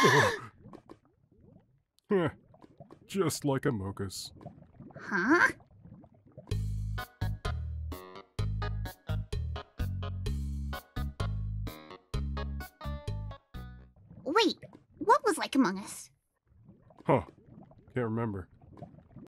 oh. Just like a Mogus. Huh? Wait, what was like Among Us? Huh. Can't remember.